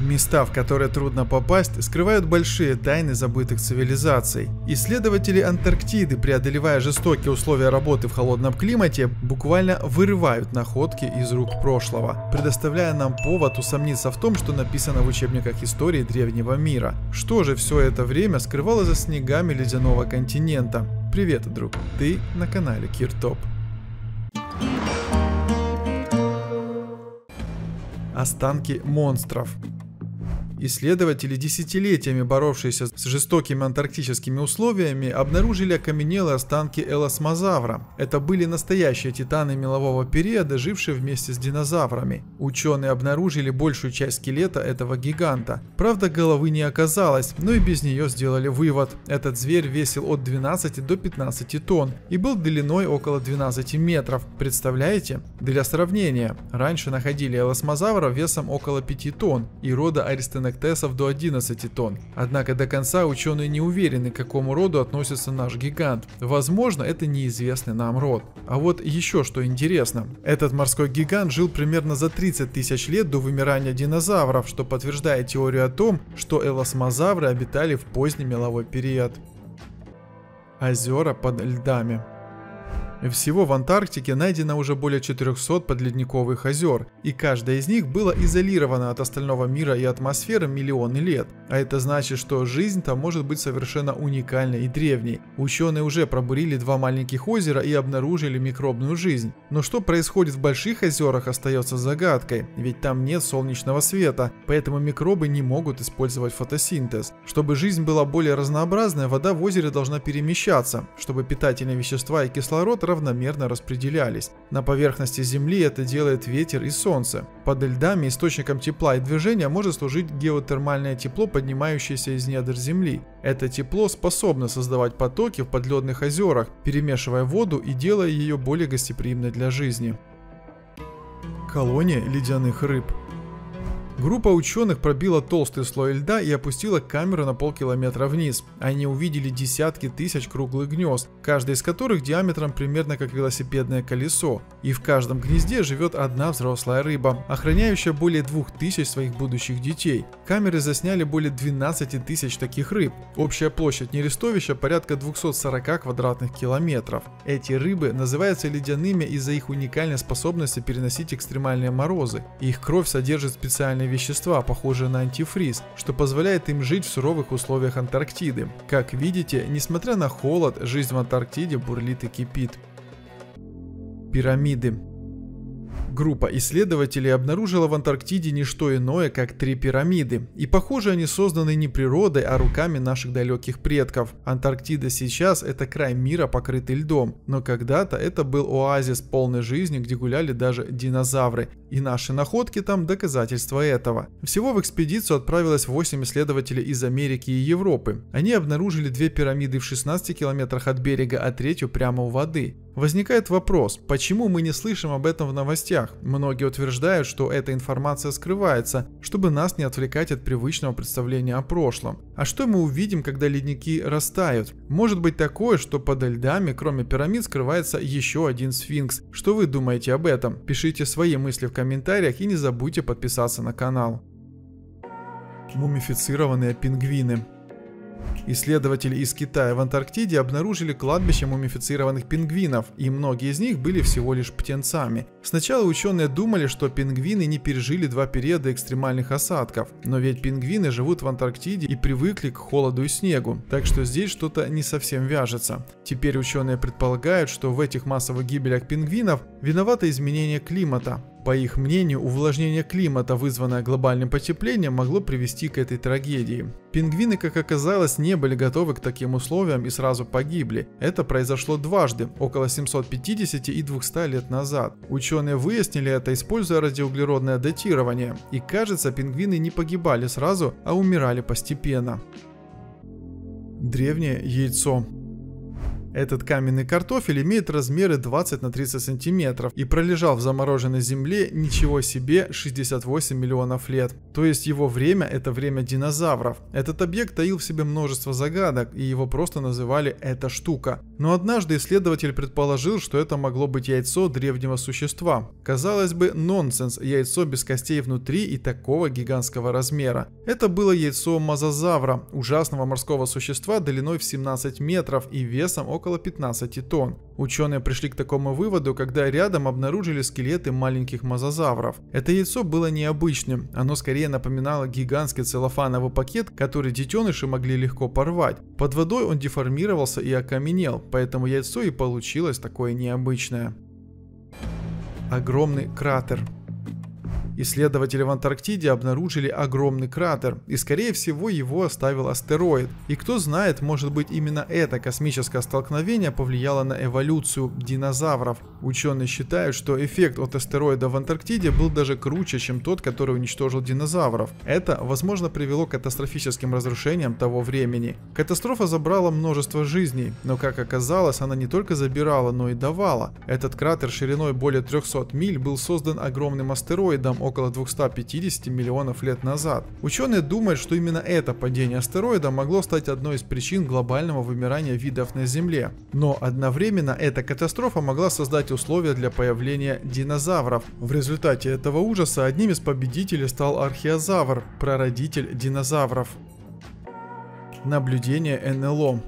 Места, в которые трудно попасть, скрывают большие тайны забытых цивилизаций. Исследователи Антарктиды, преодолевая жестокие условия работы в холодном климате, буквально вырывают находки из рук прошлого, предоставляя нам повод усомниться в том, что написано в учебниках истории древнего мира. Что же все это время скрывало за снегами ледяного континента? Привет, друг, ты на канале Киртоп. Останки монстров. Исследователи, десятилетиями боровшиеся с жестокими антарктическими условиями, обнаружили окаменелые останки элосмозавра. Это были настоящие титаны мелового периода, жившие вместе с динозаврами. Ученые обнаружили большую часть скелета этого гиганта. Правда, головы не оказалось, но и без нее сделали вывод. Этот зверь весил от 12 до 15 тонн и был длиной около 12 метров. Представляете? Для сравнения, раньше находили элосмозавра весом около 5 тонн и рода Аристеноксов ноктесов до 11 тонн. Однако до конца ученые не уверены, к какому роду относится наш гигант. Возможно, это неизвестный нам род. А вот еще что интересно. Этот морской гигант жил примерно за 30 тысяч лет до вымирания динозавров, что подтверждает теорию о том, что элосмозавры обитали в поздний меловой период. Озера под льдами. Всего в Антарктике найдено уже более 400 подледниковых озер, и каждая из них была изолирована от остального мира и атмосферы миллионы лет. А это значит, что жизнь там может быть совершенно уникальной и древней. Ученые уже пробурили два маленьких озера и обнаружили микробную жизнь. Но что происходит в больших озерах остается загадкой, ведь там нет солнечного света, поэтому микробы не могут использовать фотосинтез. Чтобы жизнь была более разнообразной, вода в озере должна перемещаться, чтобы питательные вещества и кислород равномерно распределялись. На поверхности Земли это делает ветер и солнце. Под льдами источником тепла и движения может служить геотермальное тепло, поднимающееся из недр Земли. Это тепло способно создавать потоки в подледных озерах, перемешивая воду и делая ее более гостеприимной для жизни. Колония ледяных рыб – Группа ученых пробила толстый слой льда и опустила камеру на полкилометра вниз. Они увидели десятки тысяч круглых гнезд, каждый из которых диаметром примерно как велосипедное колесо. И в каждом гнезде живет одна взрослая рыба, охраняющая более двух тысяч своих будущих детей. Камеры засняли более 12 тысяч таких рыб. Общая площадь нерестовища порядка 240 квадратных километров. Эти рыбы называются ледяными из-за их уникальной способности переносить экстремальные морозы. Их кровь содержит специальные вещества, похожие на антифриз, что позволяет им жить в суровых условиях Антарктиды. Как видите, несмотря на холод, жизнь в Антарктиде бурлит и кипит. Пирамиды. Группа исследователей обнаружила в Антарктиде не что иное, как три пирамиды. И похоже они созданы не природой, а руками наших далеких предков. Антарктида сейчас это край мира, покрытый льдом. Но когда-то это был оазис полной жизни, где гуляли даже динозавры. И наши находки там доказательства этого. Всего в экспедицию отправилось 8 исследователей из Америки и Европы. Они обнаружили две пирамиды в 16 километрах от берега, а третью прямо у воды. Возникает вопрос, почему мы не слышим об этом в новостях? Многие утверждают, что эта информация скрывается, чтобы нас не отвлекать от привычного представления о прошлом. А что мы увидим, когда ледники растают? Может быть такое, что под льдами, кроме пирамид, скрывается еще один сфинкс. Что вы думаете об этом? Пишите свои мысли в комментариях и не забудьте подписаться на канал. Мумифицированные пингвины. Исследователи из Китая в Антарктиде обнаружили кладбище мумифицированных пингвинов, и многие из них были всего лишь птенцами. Сначала ученые думали, что пингвины не пережили два периода экстремальных осадков, но ведь пингвины живут в Антарктиде и привыкли к холоду и снегу, так что здесь что-то не совсем вяжется. Теперь ученые предполагают, что в этих массовых гибелях пингвинов виновато изменение климата, по их мнению, увлажнение климата, вызванное глобальным потеплением, могло привести к этой трагедии. Пингвины, как оказалось, не были готовы к таким условиям и сразу погибли. Это произошло дважды, около 750 и 200 лет назад. Ученые выяснили это, используя радиоуглеродное датирование. И кажется, пингвины не погибали сразу, а умирали постепенно. Древнее яйцо Этот каменный картофель имеет размеры 20 на 30 сантиметров и пролежал в замороженной земле ничего себе 68 миллионов лет. То есть его время это время динозавров. Этот объект таил в себе множество загадок и его просто называли «эта штука». Но однажды исследователь предположил, что это могло быть яйцо древнего существа. Казалось бы, нонсенс, яйцо без костей внутри и такого гигантского размера. Это было яйцо мозазавра, ужасного морского существа длиной в 17 метров и весом около 15 тонн. Ученые пришли к такому выводу, когда рядом обнаружили скелеты маленьких мозазавров. Это яйцо было необычным, оно скорее напоминало гигантский целлофановый пакет, который детеныши могли легко порвать. Под водой он деформировался и окаменел, поэтому яйцо и получилось такое необычное. Огромный кратер. Исследователи в Антарктиде обнаружили огромный кратер, и скорее всего его оставил астероид. И кто знает, может быть именно это космическое столкновение повлияло на эволюцию динозавров. Ученые считают, что эффект от астероида в Антарктиде был даже круче, чем тот, который уничтожил динозавров. Это, возможно, привело к катастрофическим разрушениям того времени. Катастрофа забрала множество жизней, но как оказалось, она не только забирала, но и давала. Этот кратер шириной более 300 миль был создан огромным астероидом около 250 миллионов лет назад. Ученые думают, что именно это падение астероида могло стать одной из причин глобального вымирания видов на Земле. Но одновременно эта катастрофа могла создать условия для появления динозавров. В результате этого ужаса одним из победителей стал археозавр, прародитель динозавров. Наблюдение НЛО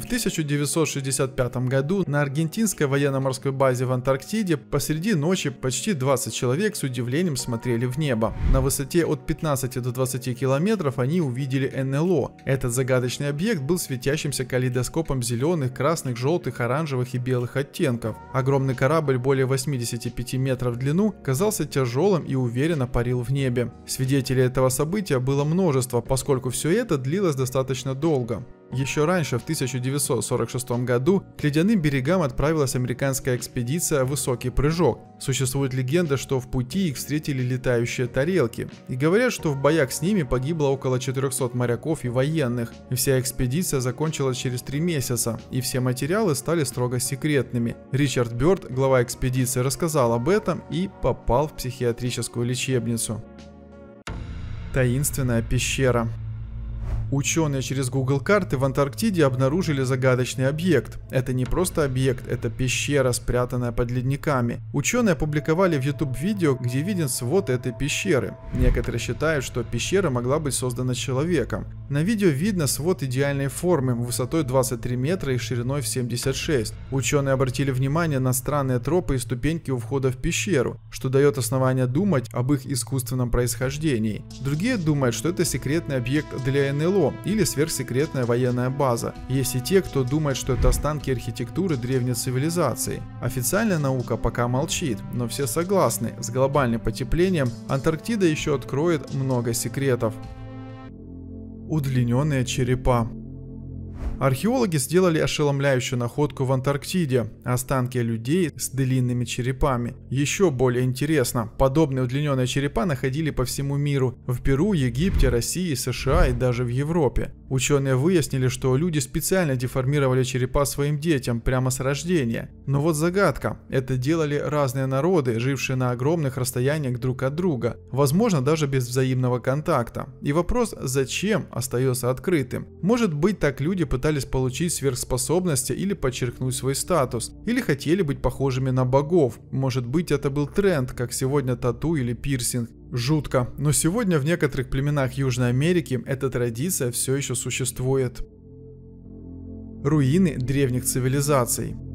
в 1965 году на аргентинской военно-морской базе в Антарктиде посреди ночи почти 20 человек с удивлением смотрели в небо. На высоте от 15 до 20 километров они увидели НЛО. Этот загадочный объект был светящимся калейдоскопом зеленых, красных, желтых, оранжевых и белых оттенков. Огромный корабль более 85 метров в длину казался тяжелым и уверенно парил в небе. Свидетелей этого события было множество, поскольку все это длилось достаточно долго. Еще раньше, в 1946 году, к ледяным берегам отправилась американская экспедиция «Высокий прыжок». Существует легенда, что в пути их встретили летающие тарелки. И говорят, что в боях с ними погибло около 400 моряков и военных. Вся экспедиция закончилась через три месяца, и все материалы стали строго секретными. Ричард Бёрд, глава экспедиции, рассказал об этом и попал в психиатрическую лечебницу. Таинственная пещера. Ученые через Google карты в Антарктиде обнаружили загадочный объект. Это не просто объект, это пещера, спрятанная под ледниками. Ученые опубликовали в YouTube видео, где виден свод этой пещеры. Некоторые считают, что пещера могла быть создана человеком. На видео видно свод идеальной формы, высотой 23 метра и шириной в 76. Ученые обратили внимание на странные тропы и ступеньки у входа в пещеру, что дает основание думать об их искусственном происхождении. Другие думают, что это секретный объект для НЛО, НЛО или сверхсекретная военная база. Есть и те, кто думает, что это останки архитектуры древней цивилизации. Официальная наука пока молчит, но все согласны, с глобальным потеплением Антарктида еще откроет много секретов. Удлиненные черепа Археологи сделали ошеломляющую находку в Антарктиде – останки людей с длинными черепами. Еще более интересно, подобные удлиненные черепа находили по всему миру – в Перу, Египте, России, США и даже в Европе. Ученые выяснили, что люди специально деформировали черепа своим детям прямо с рождения. Но вот загадка – это делали разные народы, жившие на огромных расстояниях друг от друга, возможно даже без взаимного контакта. И вопрос «зачем?» остается открытым. Может быть так люди пытались получить сверхспособности или подчеркнуть свой статус, или хотели быть похожими на богов. Может быть это был тренд, как сегодня тату или пирсинг. Жутко, но сегодня в некоторых племенах Южной Америки эта традиция все еще существует. Руины древних цивилизаций –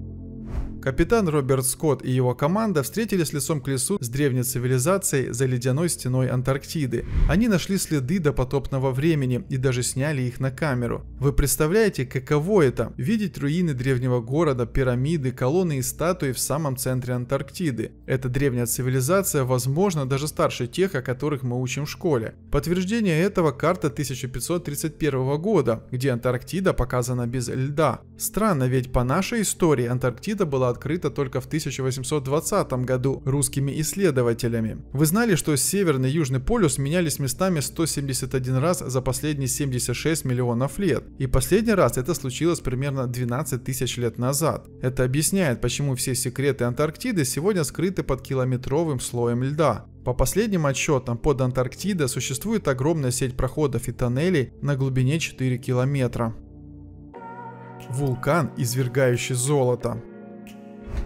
Капитан Роберт Скотт и его команда встретились лицом к лицу с древней цивилизацией за ледяной стеной Антарктиды. Они нашли следы допотопного времени и даже сняли их на камеру. Вы представляете, каково это – видеть руины древнего города, пирамиды, колонны и статуи в самом центре Антарктиды. Эта древняя цивилизация, возможно, даже старше тех, о которых мы учим в школе. Подтверждение этого карта 1531 года, где Антарктида показана без льда. Странно, ведь по нашей истории Антарктида была открыта только в 1820 году русскими исследователями. Вы знали, что Северный и Южный полюс менялись местами 171 раз за последние 76 миллионов лет. И последний раз это случилось примерно 12 тысяч лет назад. Это объясняет, почему все секреты Антарктиды сегодня скрыты под километровым слоем льда. По последним отчетам, под Антарктидой существует огромная сеть проходов и тоннелей на глубине 4 километра. Вулкан, извергающий золото.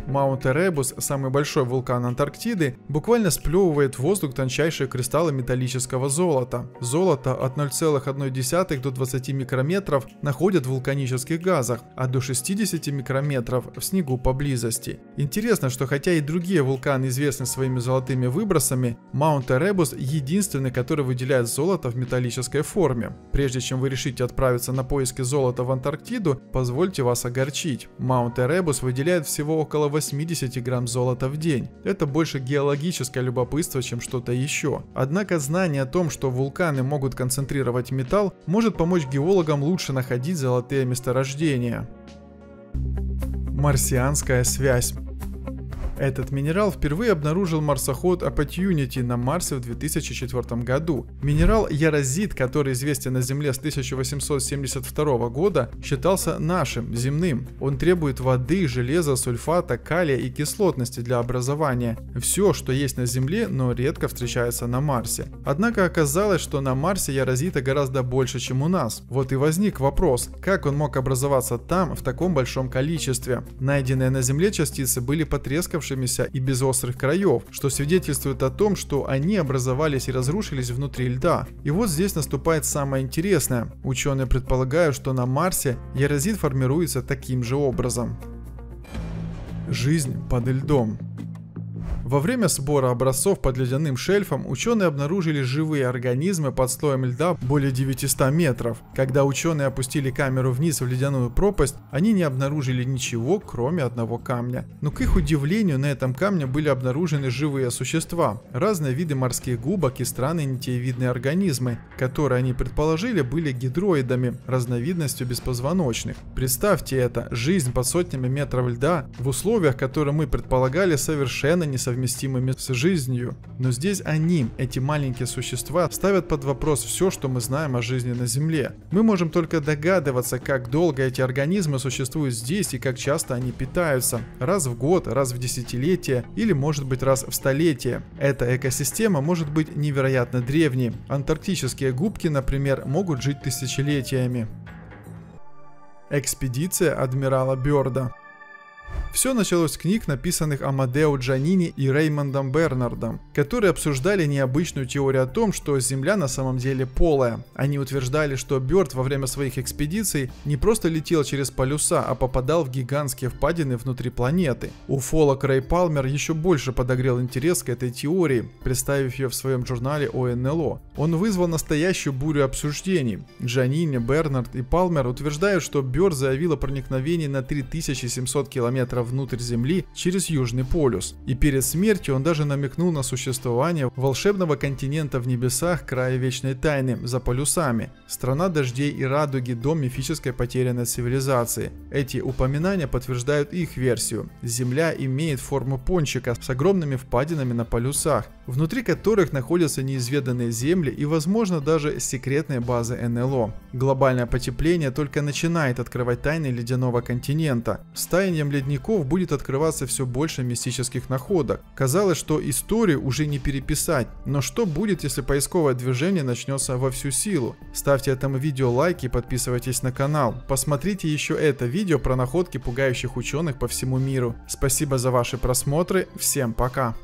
Маунт Эребус, самый большой вулкан Антарктиды, буквально сплевывает в воздух тончайшие кристаллы металлического золота. Золото от 0,1 до 20 микрометров находят в вулканических газах, а до 60 микрометров в снегу поблизости. Интересно, что хотя и другие вулканы известны своими золотыми выбросами, Маунт Эребус единственный, который выделяет золото в металлической форме. Прежде чем вы решите отправиться на поиски золота в Антарктиду, позвольте вас огорчить. Маунт Эребус выделяет всего около 80 грамм золота в день. Это больше геологическое любопытство, чем что-то еще. Однако знание о том, что вулканы могут концентрировать металл, может помочь геологам лучше находить золотые месторождения. Марсианская связь этот минерал впервые обнаружил марсоход Opportunity на Марсе в 2004 году. Минерал ярозит, который известен на Земле с 1872 года, считался нашим, земным. Он требует воды, железа, сульфата, калия и кислотности для образования. Все, что есть на Земле, но редко встречается на Марсе. Однако оказалось, что на Марсе ярозита гораздо больше, чем у нас. Вот и возник вопрос, как он мог образоваться там в таком большом количестве. Найденные на Земле частицы были потрескавшие оставшимися и без острых краев, что свидетельствует о том, что они образовались и разрушились внутри льда. И вот здесь наступает самое интересное. Ученые предполагают, что на Марсе ярозит формируется таким же образом. Жизнь под льдом. Во время сбора образцов под ледяным шельфом ученые обнаружили живые организмы под слоем льда более 900 метров. Когда ученые опустили камеру вниз в ледяную пропасть, они не обнаружили ничего, кроме одного камня. Но к их удивлению, на этом камне были обнаружены живые существа, разные виды морских губок и странные нитеевидные организмы, которые они предположили были гидроидами, разновидностью беспозвоночных. Представьте это, жизнь под сотнями метров льда в условиях, которые мы предполагали совершенно несовместимыми совместимыми с жизнью. Но здесь они, эти маленькие существа, ставят под вопрос все, что мы знаем о жизни на Земле. Мы можем только догадываться, как долго эти организмы существуют здесь и как часто они питаются. Раз в год, раз в десятилетие или может быть раз в столетие. Эта экосистема может быть невероятно древней. Антарктические губки, например, могут жить тысячелетиями. Экспедиция адмирала Бёрда все началось с книг, написанных Амадео Джанини и Реймондом Бернардом, которые обсуждали необычную теорию о том, что Земля на самом деле полая. Они утверждали, что Бёрд во время своих экспедиций не просто летел через полюса, а попадал в гигантские впадины внутри планеты. Уфолог Рэй Палмер еще больше подогрел интерес к этой теории, представив ее в своем журнале о НЛО. Он вызвал настоящую бурю обсуждений. Джанини, Бернард и Палмер утверждают, что Бёрд заявил о проникновении на 3700 километров внутрь Земли через Южный полюс. И перед смертью он даже намекнул на существование волшебного континента в небесах края вечной тайны, за полюсами. Страна дождей и радуги, дом мифической потерянной цивилизации. Эти упоминания подтверждают их версию. Земля имеет форму пончика с огромными впадинами на полюсах, внутри которых находятся неизведанные земли и возможно даже секретные базы НЛО. Глобальное потепление только начинает открывать тайны ледяного континента. С таянием ледников будет открываться все больше мистических находок. Казалось, что историю уже не переписать, но что будет, если поисковое движение начнется во всю силу? Ставьте этому видео лайки и подписывайтесь на канал. Посмотрите еще это видео про находки пугающих ученых по всему миру. Спасибо за ваши просмотры, всем пока!